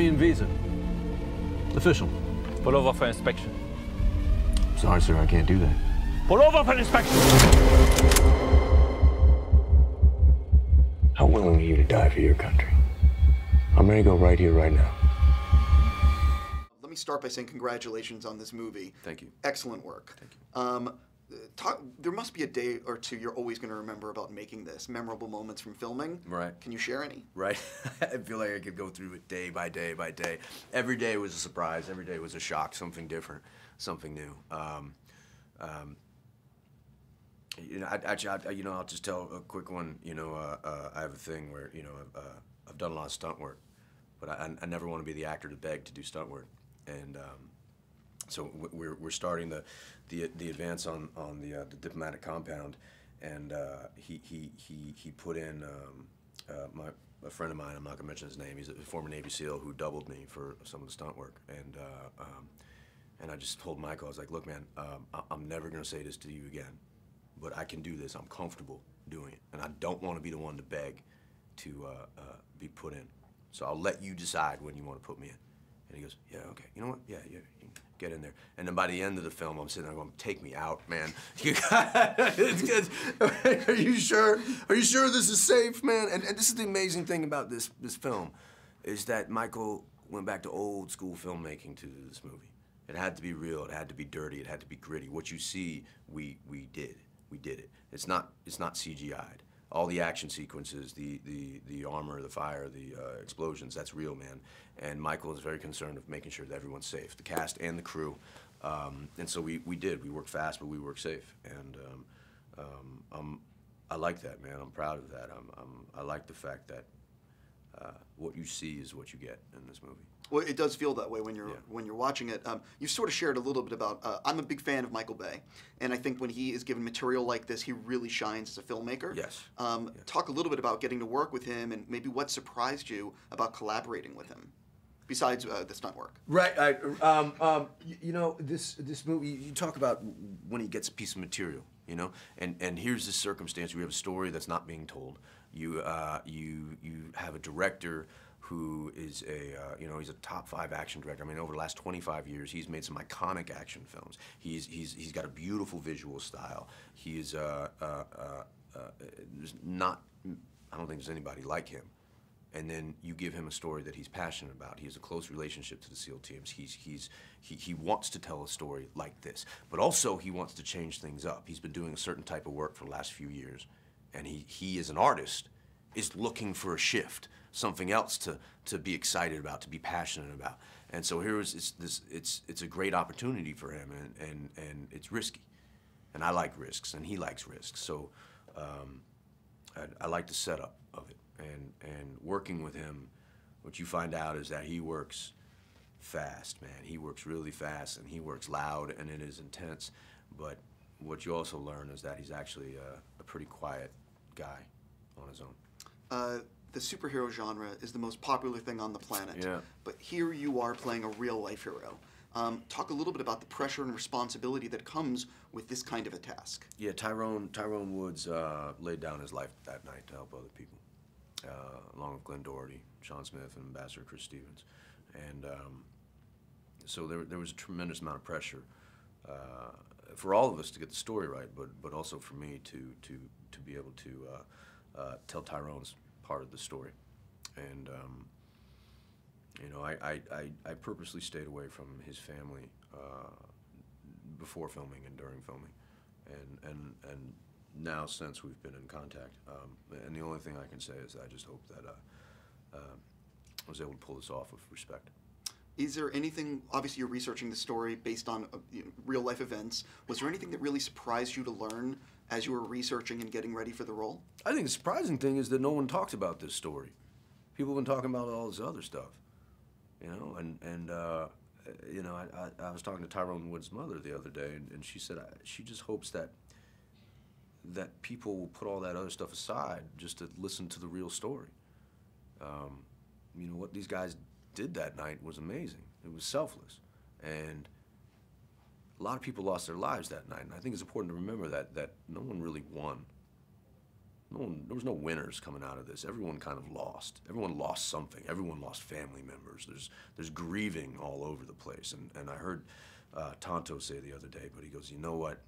Libyan visa. Official. Pull over for inspection. Sorry, sir, I can't do that. Pull over for inspection. How willing are you to die for your country? I'm ready to go right here, right now. Let me start by saying congratulations on this movie. Thank you. Excellent work. Thank you. Um, talk, there must be a day or two you're always going to remember about making this, memorable moments from filming. Right. Can you share any? Right. I feel like I could go through it day by day by day. Every day was a surprise. Every day was a shock, something different, something new. Um, um, you know, I, actually, I, you know, I'll just tell a quick one. You know, uh, uh, I have a thing where you know uh, I've done a lot of stunt work, but I, I never want to be the actor to beg to do stunt work, and um, so we're, we're starting the the, the advance on on the, uh, the diplomatic compound, and uh, he, he he he put in um, uh, my a friend of mine. I'm not gonna mention his name. He's a former Navy SEAL who doubled me for some of the stunt work, and uh, um, and I just told Michael, I was like, look, man, um, I- I'm never gonna say this to you again, but I can do this. I'm comfortable doing it, and I don't want to be the one to beg to uh, uh, be put in. So I'll let you decide when you want to put me in. And he goes, yeah, okay. You know what? Yeah, yeah, get in there. And then by the end of the film, I'm sitting there going, take me out, man. You. Are you sure? Are you sure this is safe, man? And, and this is the amazing thing about this this film, is that Michael went back to old school filmmaking to this movie. It had to be real. It had to be dirty. It had to be gritty. What you see, we we did. We did it. It's not it's not CGI'd. All the action sequences, the the the armor, the fire, the uh, explosions, that's real, man. And Michael is very concerned of making sure that everyone's safe, the cast and the crew. Um, and so we, we did. We worked fast, but we worked safe. And um, um, I'm, like that, man. I'm proud of that. I'm, I'm, I like the fact that uh, what you see is what you get in this movie. Well, it does feel that way when you're Yeah. when you're watching it. Um, you've sort of shared a little bit about. Uh, I'm a big fan of Michael Bay, and I think when he is given material like this, he really shines as a filmmaker. Yes. Um, Talk a little bit about getting to work with him, and maybe what surprised you about collaborating with him, besides uh, the stunt work. Right. I, um, um, you, you know, this this movie. You talk about when he gets a piece of material, you know, and and here's this circumstance. We have a story that's not being told. You uh, you you have a director who is a uh, you know he's a top five action director. I mean, over the last 25 years, he's made some iconic action films. He's he's he's got a beautiful visual style. He is uh, uh, uh, uh, not. I don't think there's anybody like him and then you give him a story that he's passionate about. He has a close relationship to the SEAL teams. He's, he's, he, he wants to tell a story like this, but also he wants to change things up. He's been doing a certain type of work for the last few years, and he, he as an artist, is looking for a shift, something else to, to be excited about, to be passionate about. And so here is it's, this, it's, it's a great opportunity for him, and, and, and it's risky. And I like risks, and he likes risks. So um, I, I like the setup of it, and and working with him, what you find out is that he works fast, man. He works really fast, and he works loud, and it is intense. But what you also learn is that he's actually a, a pretty quiet guy on his own. Uh, the superhero genre is the most popular thing on the planet. Yeah. But here you are playing a real life hero. Um, talk a little bit about the pressure and responsibility that comes with this kind of a task. Yeah, Tyrone Tyrone Woods uh, laid down his life that night to help other people, uh, along with Glenn Doherty, Sean Smith, and Ambassador Chris Stevens, and um, so there there was a tremendous amount of pressure uh, for all of us to get the story right, but but also for me to to to be able to uh, uh, tell Tyrone's part of the story, and. Um, you know, I, I, I, I purposely stayed away from his family uh, before filming and during filming, and and and now since we've been in contact. Um, and the only thing I can say is I just hope that uh, uh, I was able to pull this off with respect. Is there anything, obviously, you're researching the story based on uh, real life events. Was there anything that really surprised you to learn as you were researching and getting ready for the role? I think the surprising thing is that no one talks about this story. People have been talking about all this other stuff, you know. And and uh, you know, I, I, I was talking to Tyrone Woods' mother the other day, and, and she said I, she just hopes that that people will put all that other stuff aside just to listen to the real story. Um, you know what these guys did that night was amazing. It was selfless, and a lot of people lost their lives that night. And I think it's important to remember that that no one really won. no one, there was no winners coming out of this. Everyone kind of lost. Everyone lost something. Everyone lost family members. There's there's grieving all over the place. And and I heard uh, Tanto say the other day, but he goes, you know what?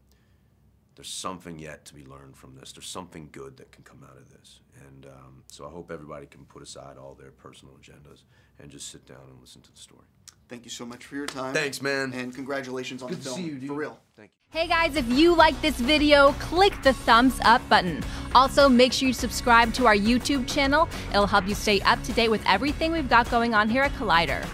There's something yet to be learned from this. There's something good that can come out of this. And um, so I hope everybody can put aside all their personal agendas and just sit down and listen to the story. Thank you so much for your time. Thanks, man. And congratulations on Good the to film. see you, dude. For real. Thank you. Hey guys, if you like this video, click the thumbs up button. Also, make sure you subscribe to our YouTube channel. It'll help you stay up to date with everything we've got going on here at Collider.